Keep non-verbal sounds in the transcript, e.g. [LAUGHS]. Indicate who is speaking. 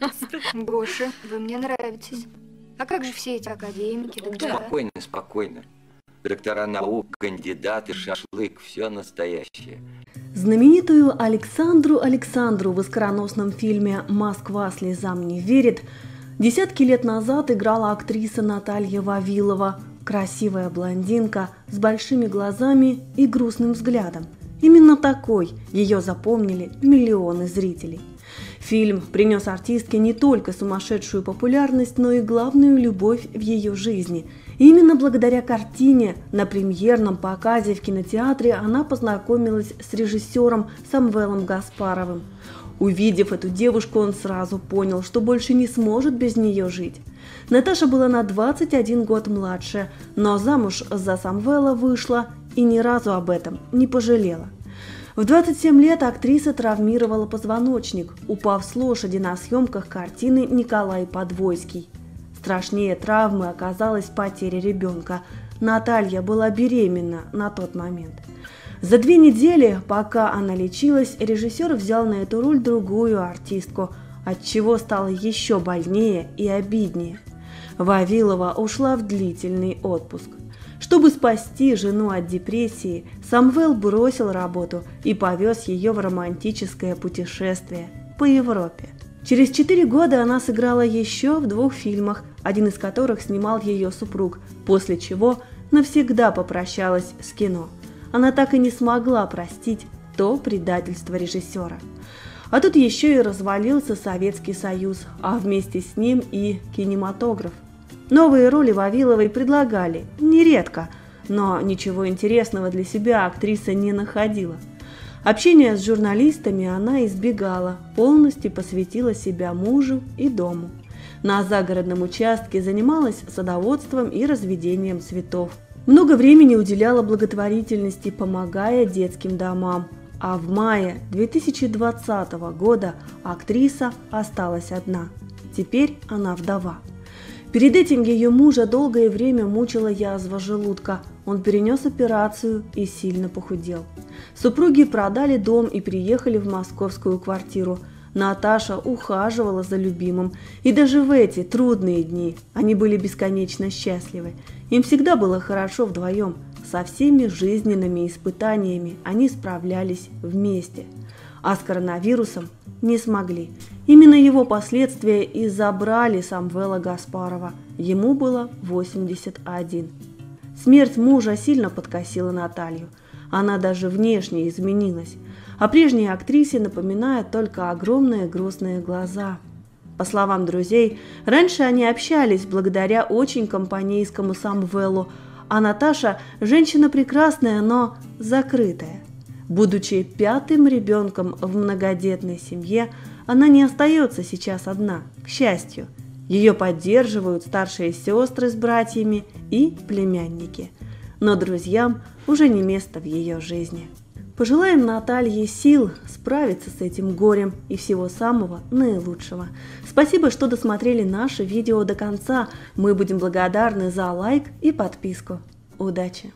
Speaker 1: [LAUGHS] Гоша, вы мне нравитесь. А как же все эти академики, доктора?
Speaker 2: Спокойно, спокойно. Доктора наук, кандидаты, шашлык, все настоящее.
Speaker 3: Знаменитую Александру Александру в искроносном фильме «Москва слезам не верит» десятки лет назад играла актриса Наталья Вавилова, красивая блондинка с большими глазами и грустным взглядом. Именно такой ее запомнили миллионы зрителей. Фильм принес артистке не только сумасшедшую популярность, но и главную любовь в ее жизни. Именно благодаря картине на премьерном показе в кинотеатре она познакомилась с режиссером Самвелом Гаспаровым. Увидев эту девушку, он сразу понял, что больше не сможет без нее жить. Наташа была на 21 год младше, но замуж за Самвела вышла и ни разу об этом не пожалела. В 27 лет актриса травмировала позвоночник, упав с лошади на съемках картины Николай Подвойский. Страшнее травмы оказалась потеря ребенка. Наталья была беременна на тот момент. За две недели, пока она лечилась, режиссер взял на эту роль другую артистку, от чего стало еще больнее и обиднее. Вавилова ушла в длительный отпуск – чтобы спасти жену от депрессии, Самвел бросил работу и повез ее в романтическое путешествие по Европе. Через четыре года она сыграла еще в двух фильмах, один из которых снимал ее супруг, после чего навсегда попрощалась с кино. Она так и не смогла простить то предательство режиссера. А тут еще и развалился Советский Союз, а вместе с ним и кинематограф. Новые роли Вавиловой предлагали, нередко, но ничего интересного для себя актриса не находила. Общение с журналистами она избегала, полностью посвятила себя мужу и дому. На загородном участке занималась садоводством и разведением цветов. Много времени уделяла благотворительности, помогая детским домам. А в мае 2020 года актриса осталась одна. Теперь она вдова. Перед этим ее мужа долгое время мучила язва желудка. Он перенес операцию и сильно похудел. Супруги продали дом и приехали в московскую квартиру. Наташа ухаживала за любимым, и даже в эти трудные дни они были бесконечно счастливы. Им всегда было хорошо вдвоем, со всеми жизненными испытаниями они справлялись вместе. А с коронавирусом не смогли. Именно его последствия и забрали Самвела Гаспарова. Ему было 81. Смерть мужа сильно подкосила Наталью. Она даже внешне изменилась. А прежней актрисе напоминают только огромные грустные глаза. По словам друзей, раньше они общались благодаря очень компанейскому Самвелу, а Наташа – женщина прекрасная, но закрытая. Будучи пятым ребенком в многодетной семье, она не остается сейчас одна, к счастью. Ее поддерживают старшие сестры с братьями и племянники. Но друзьям уже не место в ее жизни. Пожелаем Наталье сил справиться с этим горем и всего самого наилучшего. Спасибо, что досмотрели наше видео до конца. Мы будем благодарны за лайк и подписку. Удачи!